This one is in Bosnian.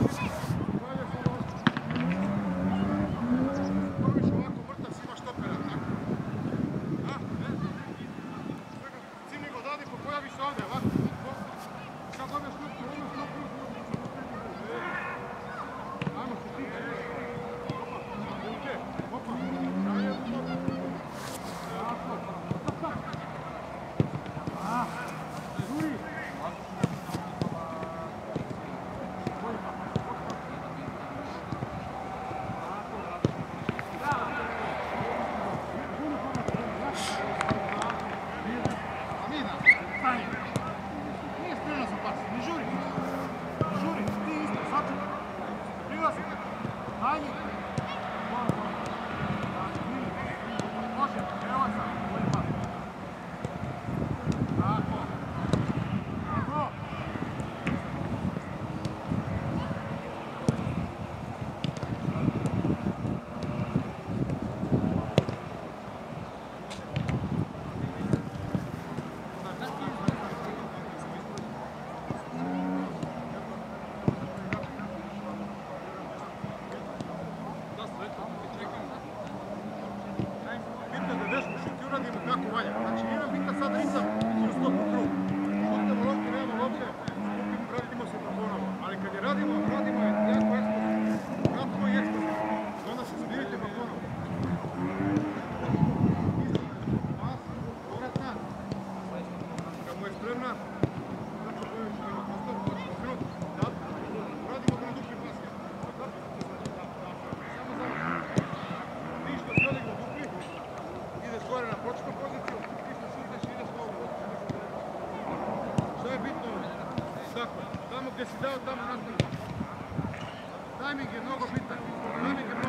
Over. Журик, ты, Сапченко, привез. Аня. Tamo gdje si dao, tamo nastavljamo. Timing je mnogo bitan. Timing je mnogo bitan.